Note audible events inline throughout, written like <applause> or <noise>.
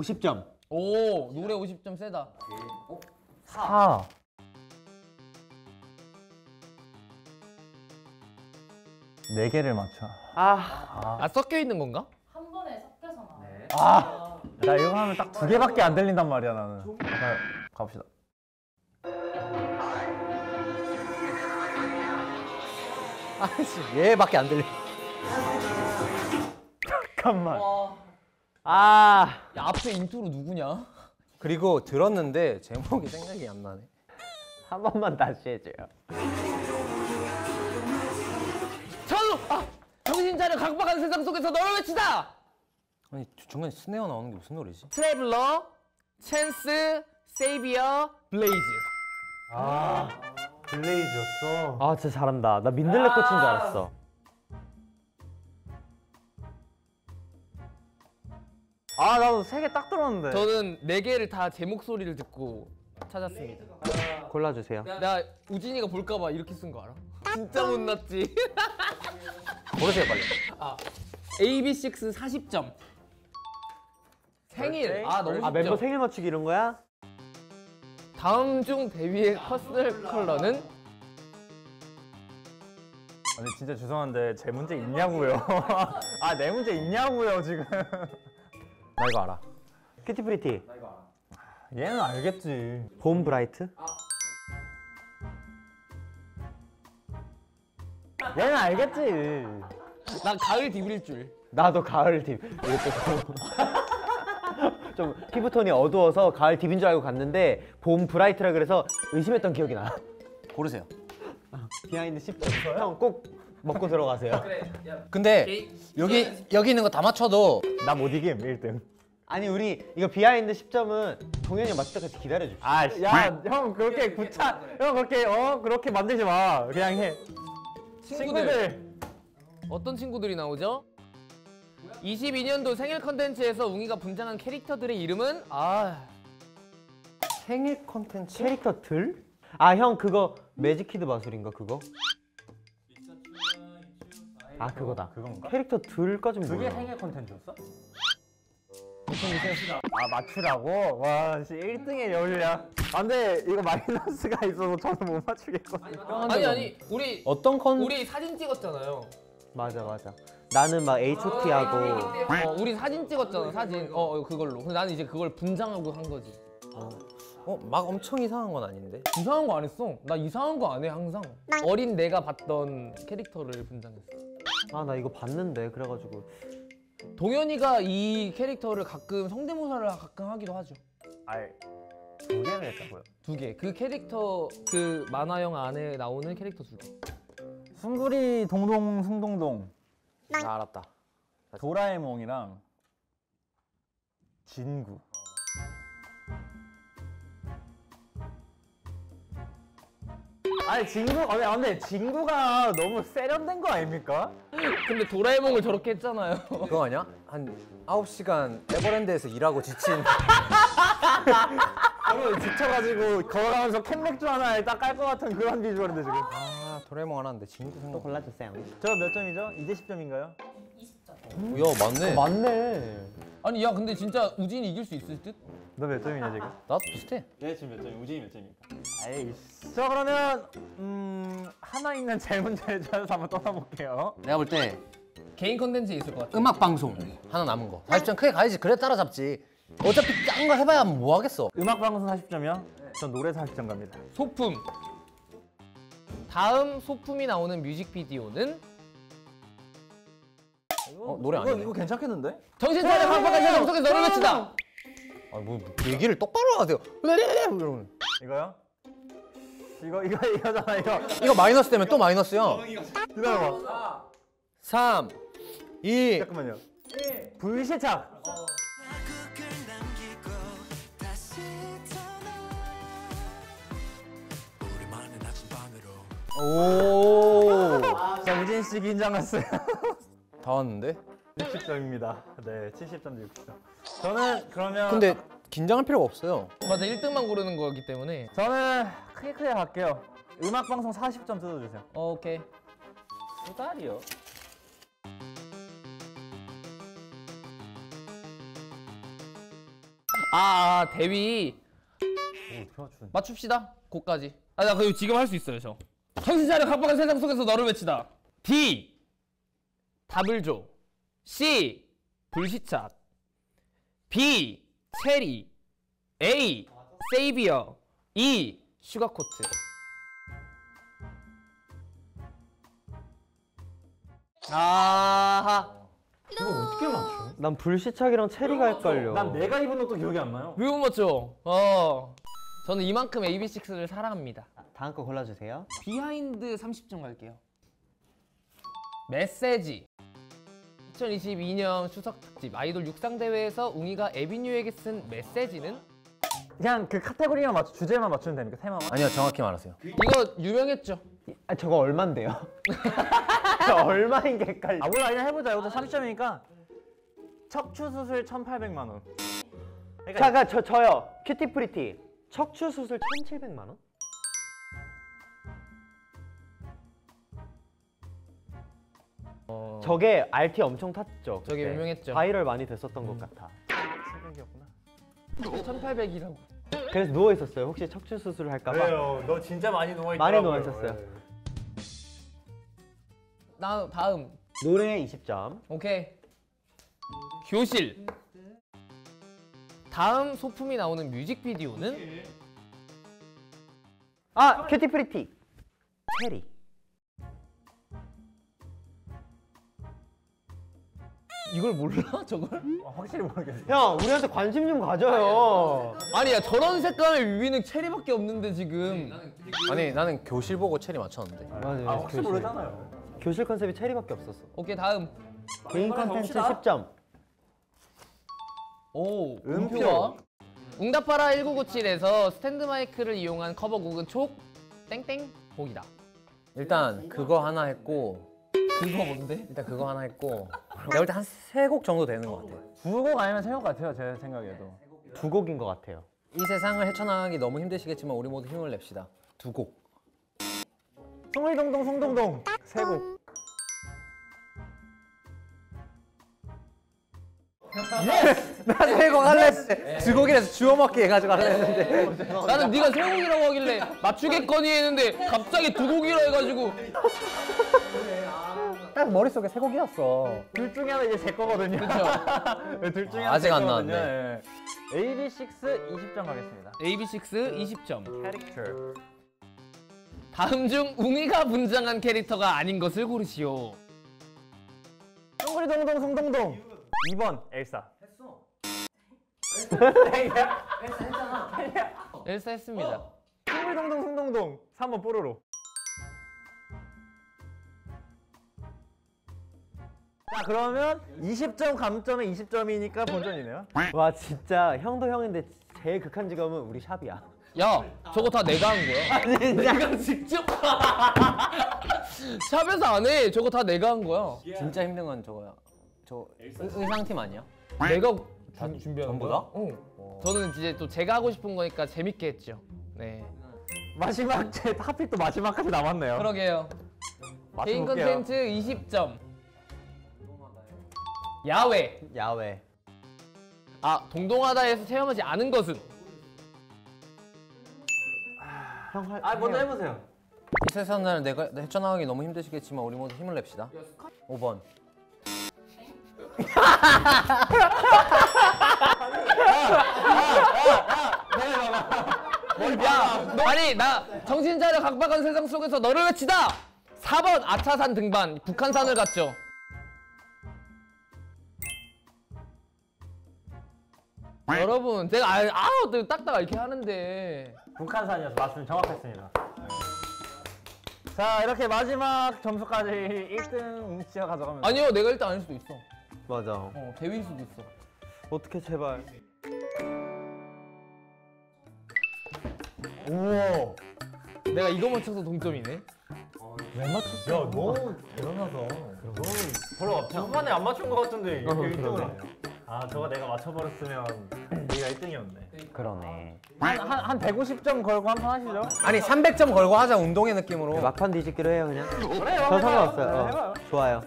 50점. 오 노래 50점 세다. 4. 네 개를 맞춰. 아, 아 섞여 있는 건가? 한 번에 섞여서 나와요. 아, 나 이거 하면 딱 두 개밖에 안 들린단 말이야 나는. 자, 가봅시다. 아씨 얘밖에 안 들려. 잠깐만. 아 야 앞에 인트로 누구냐? 그리고 들었는데 제목이 생각이 안 나네. 한 번만 다시 해줘요. 전웅! 아! 정신 차려 각박한 세상 속에서 너를 외치다! 아니 중간에 snare 나오는 게 무슨 노래지? Traveler, Chance, Savior, Blaze. 아, Blaze였어. 아 진짜 잘한다. 나 민들레 꽃인 줄 알았어. 아, 나도 세 개 딱 들었는데. 저는 네 개를 다 제 목소리를 듣고 찾았습니다. 골라주세요. 나 우진이가 볼까봐 이렇게 쓴 거 알아? 진짜 못났지? <laughs> 고르세요 빨리. AB6IX 40점. 생일. 아 너무 쉽죠? 아 멤버 생일 맞추기 이런 거야? 다음 중 대휘의 personal color는 아니 진짜 죄송한데 제 문제 있냐고요. <laughs> 아, 내 문제 있냐고요 지금. <laughs> 나 이거 알아. cutie pretty. 얘는 알겠지. 봄 bright. 얘는 알겠지. 난 가을 deep일 줄. 나도 가을 deep. <laughs> 좀 피부톤이 어두워서 가을 deep인 줄 알고 갔는데 봄 bright라 그래서 의심했던 기억이 나. 고르세요. behind 10점. 형 꼭 먹고 들어가세요. 근데 여기 여기 있는 거 다 맞춰도 나 못 이김 1등. 아니 우리 이거 behind 10점은 동현이 맞을 때까지 기다려 줍시다. 아, 야, 형 그렇게 구차, 형 그렇게 어 그렇게 만들지 마. 그냥 해. 친구들. 친구들. 어떤 친구들이 나오죠? 22년도 생일 컨텐츠에서 웅이가 분장한 캐릭터들의 이름은 아 생일 콘텐츠? 캐릭터들? 아 형 그거 매직키드 마술인가 그거? 아 그거다. 그건가? 캐릭터 들까진 그게 몰라. 생일 콘텐츠였어? 아 맞추라고? 와 씨, 1등의 여유야 아 근데 이거 마이너스가 있어서 저는 못 맞추겠거든요 아니 아니 우리 어떤 컨? 우리 사진 찍었잖아요. 맞아 맞아. 나는 막 H.O.T 하고 어, 우리 사진 찍었잖아 사진. 어, 어 그걸로. 근데 나는 이제 그걸 분장하고 한 거지. 어, 막 엄청 이상한 건 아닌데. 이상한 거 안 했어. 나 이상한 거 안 해 항상. 어린 내가 봤던 캐릭터를 분장했어. 아 나 이거 봤는데 그래가지고 동현이가 이 캐릭터를 가끔 성대모사를 가끔 하기도 하죠. 아이 두 개를 했다고요? 두 개. 그 캐릭터 그 만화영 안에 나오는 캐릭터 두 개. 숭구리 동동 숭동동 나 알았다. 도라에몽이랑 진구 아니 진구 아니 근데 진구가 너무 세련된 거 아닙니까? 근데 도라에몽을 저렇게 했잖아요. 그거 아니야? 한 9시간 에버랜드에서 일하고 지친 <laughs> 너무 지쳐가지고 걸어가면서 캔맥주 하나에 딱 깔 것 같은 그런 비주얼인데 지금 아 도레몽 하나인데 친구 또 생각. 골라주세요. 저 몇 점이죠? 이제 10점인가요? 20점. 야 맞네. 맞네. 아니 야 근데 진짜 우진이 이길 수 있을 듯? 너 몇 점이냐 지금? 나도 비슷해. 얘 지금 몇 점이? 우진이 몇 점입니까? 에이 저 그러면 음 하나 있는 제 문제를 찾아서 한번 떠나볼게요 내가 볼 때 개인 컨텐츠에 있을 것 같아. 음악 방송 하나 남은 거. 40점 크게 가야지. 그래 따라잡지. 어차피 짠거 해봐야 뭐 하겠어. 음악 방송 40점이요? 전 노래 40점 갑니다 소품. 다음 소품이 나오는 뮤직비디오는 어, 노래 이거, 아니네. 이거 괜찮겠는데? 정신 차려 세상 속에서 너를 외치다. 아뭐 얘기를 똑바로 하세요. 이러면. 이거요? 이거 이거 <laughs> 이거잖아 이거 이거 마이너스 되면 또 마이너스야. 기다려봐 3, 2, 잠깐만요 불시착 오. 자 우진 씨 긴장했어요 <laughs> 다 왔는데? 60점입니다 네 70점 대 60점 저는 그러면 근데 긴장할 필요가 없어요. 맞아 1등만 고르는 거기 때문에. 저는 크게 크게 갈게요 음악 방송 40점 뜯어주세요 어, 오케이. 수달이요? 아, 아 대위 맞춥시다. 고까지. 아, 나 그리고 지금 할 수 있어요, 저. 정신 차려 각박한 세상 속에서 너를 외치다. D. 답을 줘. C. 불시착. B. 체리. A. Savior. E. Sugarcoat. 아하. 이거 어떻게 맞춰? 난 불시착이랑 체리가 헷갈려. 난 내가 입은 옷도 기억이 안 나요. 왜 못 맞죠? 어. 저는 이만큼 AB6IX를 사랑합니다. 다음 거 골라주세요. behind 30점 갈게요. 메시지. 2022년 추석 특집 아이돌 육상 대회에서 웅이가 ABNEW에게 쓴 메시지는 그냥 그 카테고리만 맞춰 주제만 맞추면 되니까 테마만. 아니요 정확히 말하세요. 이거 유명했죠. 아 저거 얼만데요? <laughs> 얼마인 게 헷갈려. 아 몰라 그냥 해보자. 이것도 30점이니까 척추 수술 1,800만 원. 그러니까 잠깐 저 저요. cutie pretty. 척추 수술 1,700만 원? 저게 RT 엄청 탔죠. 저게 그때. 유명했죠. 바이럴 많이 됐었던 것 같아. 새벽이었구나. 1800이라고. 그래서 누워 있었어요. 혹시 척추 수술을 할까봐. 너 진짜 많이 누워 많이 누워 있었어요. 나 다음. 노래 20점. 오케이. 교실. 다음 소품이 나오는 뮤직비디오는 아 cutie pretty. 체리. 이걸 몰라? <laughs> 저걸? 확실히 모르겠어. 형 우리한테 관심 좀 가져요. 아니야 저런 색감의 뮤비는 체리밖에 없는데 지금. 아니 나는 교실 보고 체리 맞췄는데. 맞아요. 아 혹시 모르잖아요. 교실 컨셉이 체리밖에 없었어. 오케이 다음. 개인 컨텐츠 봅시다. 10점. 오 음표. 응답하라 1997에서 스탠드 마이크를 이용한 커버곡은 총 땡땡 곡이다. 일단 그거 하나 했고 그거 뭔데? 일단 그거 하나 했고 내가 볼때한 세 곡 정도 되는 것 같아. 두곡 아니면 세 곡 같아요 제 생각에도. 두 곡인 것 같아요. 이 세상을 헤쳐나가기 너무 힘드시겠지만 우리 모두 힘을 냅시다. 두 곡. 송일동동 송동동 세 곡. 나세 곡 할래. 두 곡이라서 주워 먹기 해가지고 할래 했는데. 나는 네가 세 곡이라고 하길래 맞추겠거니 했는데 갑자기 두 곡이라 해가지고 딱 머릿속에 세 곡이었어. 둘 중에 하나 이제 제 거거든요. 그렇죠. <laughs> 둘 중에 아, 하나 아직 제안 거거든요. 나왔네. 예. AB6 20점 가겠습니다. AB6 20점. 캐릭터. 다음 중 웅이가 분장한 캐릭터가 아닌 것을 고르시오. 송구리동동 송동동 2번 엘사. <laughs> 엘사 했습니다. 송구리동동 송동동 3번 뽀로로. 자 그러면 20점 감점에 20점이니까 본전이네요. 와 진짜 형도 형인데 제일 극한 직업은 우리 샵이야. 야, 저거 다 내가 한 거야. 내가 직접. <laughs> 샵에서 안 해. 저거 다 내가 한 거야. 진짜 힘든 건 저거야. 저 의- 의상팀 아니야? 내가 준- 준비한 전부 거야. 다? 응. 저는 이제 또 제가 하고 싶은 거니까 재밌게 했죠. 네. 마지막 제 <laughs> 하필 또 마지막까지 남았네요. 그러게요. 개인. 컨텐츠 20점. 야외. 야외. 아, 동동하다에서 체험하지 않은 것은 형 할. 아 먼저 해보세요. 이 세상을 내가 헤쳐나가기 너무 힘드시겠지만 우리 모두 힘을 냅시다. 5번. 야, 너, 아니 나 정신 차려 각박한 세상 속에서 너를 외치다. 4번 아차산 등반 북한산을 갔죠. 여러분 제가 아, 아우 또 딱딱 이렇게 하는데 북한산이어서 맞춤 정확했습니다. 자 이렇게 마지막 점수까지 1등 웅씨가 가져가면 아니요 내가 일단 아닐 수도 있어. 맞아. 어 대위일 수도 있어. 어떻게 제발. 우와 내가 이거 맞춰서 동점이네. 왜 맞췄어? 야 너무 대단하다. 너무 별로 없- 초반에 안 맞춘 것 같은데 이렇게 1등을 하냐? 아 저거 내가 맞춰버렸으면 네가 1등이었네. 그러네. 한한 150점 걸고 한 판 하시죠. 아니 300점 걸고 하자 운동의 느낌으로. 막판 뒤집기로 해요 그냥. 그래요. 저 상관없어요. 네, 어, 해봐요. 좋아요.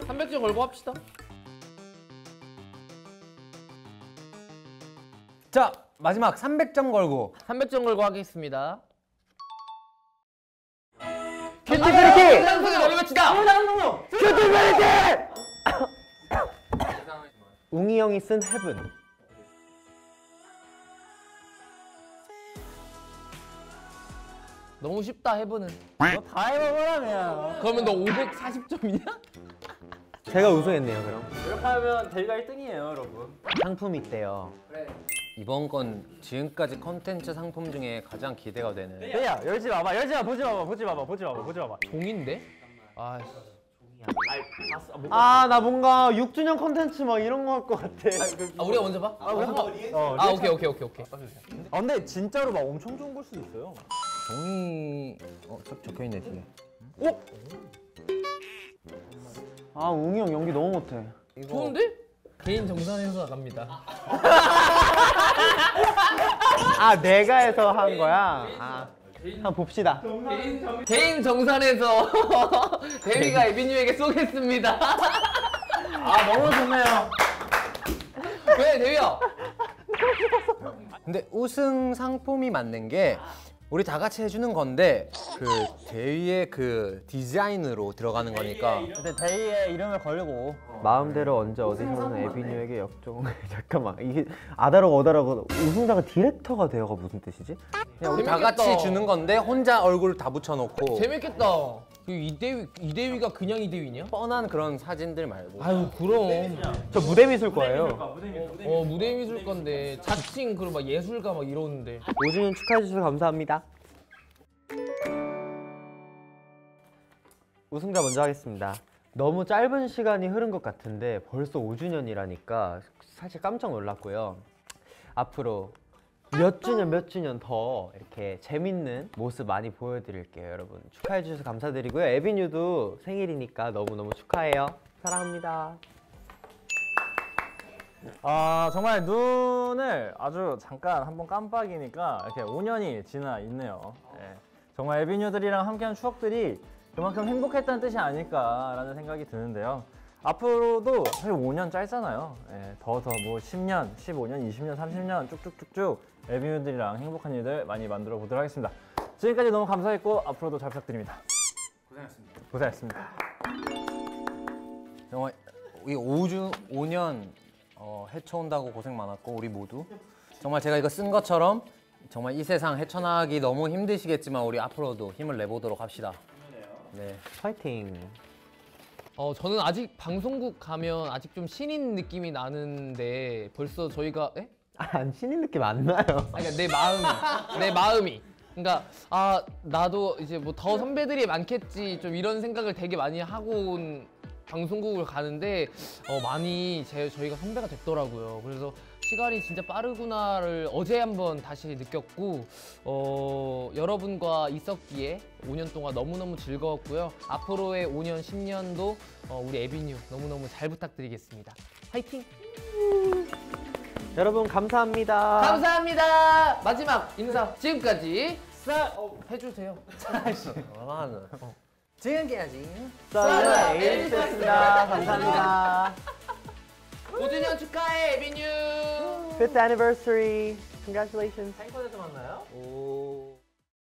300점 걸고 합시다. 자 마지막 300점 걸고 300점 걸고 하겠습니다. cutie pretty! 속에 너를 외치다. cutie pretty! 웅이 형이 쓴 heaven. 너무 쉽다 heaven은. 다 해먹으라면. 그러면 너 540점이냐? 제가 우승했네요 그럼. 이렇게 하면 대위가 1등이에요, 여러분. 상품 있대요. 이번 건 지금까지 컨텐츠 상품 중에 가장 기대가 되는 대야, 열지 마봐, 열지 마, 보지 마봐, 보지 마봐, 보지 마봐, 보지 마봐. 종인데? 아. 뭐, 아 나 뭔가 6주년 컨텐츠 막 이런 거 할 것 같아. 아 우리가 먼저 봐? 아, 어, 아 오케이 오케이 오케이 오케이. 아, 근데 진짜로 막 엄청 좋은 걸 수도 있어요. 종이 어 적- 적혀있네 뒤에 아 웅이 형 연기 너무 못해. 좋은데? 개인 정산해서 나갑니다. 아 내가 해서 한 거야. 아 한번 봅시다. 개인 정산해서 <laughs> 대위가 에비뉴에게 쏘겠습니다. <laughs> 아, 너무 좋네요. 왜 대위야? 근데 우승 상품이 맞는 게 우리 다 같이 해주는 건데 그 대위의 그 디자인으로 들어가는 거니까 근데 대위의 이름을 걸고. 마음대로 언제 어디서든 에비뉴에게 역종. <laughs> 잠깐만 이게 아다르고 어다르고 우승자가 디렉터가 되어가 무슨 뜻이지? 그냥 우리 다 재밌겠다. 같이 주는 건데 혼자 얼굴 다 붙여놓고 재밌겠다. 그 이대위 이대위가 그냥 이대위냐? 뻔한 그런 사진들 말고 아유 그럼. 저 무대 미술 거예요. 어 무대 미술 건데 자칭 그리고 막 예술가 막 이러는데. 5주년 축하해 주셔서 감사합니다. 우승자 먼저 하겠습니다. 너무 짧은 시간이 흐른 것 같은데 벌써 5주년이라니까 사실 깜짝 놀랐고요. 앞으로 몇 주년 몇 주년 더 이렇게 재밌는 모습 많이 보여드릴게요, 여러분. 축하해 주셔서 감사드리고요. 에비뉴도 생일이니까 너무너무 축하해요. 사랑합니다. 아 정말 눈을 아주 잠깐 한번 깜빡이니까 이렇게 5년이 지나 있네요. 예. 정말 에비뉴들이랑 함께한 추억들이 그만큼 행복했다는 뜻이 아닐까라는 생각이 드는데요. 앞으로도 사실 5년 짧잖아요. 예, 더더 뭐 10년, 15년, 20년, 30년 쭉쭉쭉쭉 에비뉴들이랑 행복한 일들 많이 만들어 보도록 하겠습니다. 지금까지 너무 감사했고 앞으로도 잘 부탁드립니다. 고생하셨습니다. 고생하셨습니다. 정말 이 5주 5년 어, 헤쳐온다고 고생 많았고 우리 모두 정말 제가 이거 쓴 것처럼 정말 이 세상 헤쳐나가기 너무 힘드시겠지만 우리 앞으로도 힘을 내보도록 합시다. 네. 파이팅. 어 저는 아직 방송국 가면 아직 좀 신인 느낌이 나는데 벌써 저희가 에? 안 신인 느낌 안 나요. 아니, 그러니까 내 마음이 내 마음이 그러니까 아 나도 이제 뭐 더 선배들이 많겠지 좀 이런 생각을 되게 많이 하고 온 방송국을 가는데 어 많이 제 저희가 선배가 됐더라고요 그래서 시간이 진짜 빠르구나를 어제 한번 다시 느꼈고 어 여러분과 있었기에 5년 동안 너무너무 즐거웠고요 앞으로의 5년 10년도 어, 우리 에비뉴 너무너무 잘 부탁드리겠습니다 화이팅 여러분 감사합니다. 감사합니다. 마지막 인사 지금까지 싹 어, 해주세요. 아, 지금까지 썰 에이스였습니다. 감사합니다. <laughs> 5주년 축하해 에비뉴. Fifth anniversary. Congratulations. 탱커에서 만나요? 오.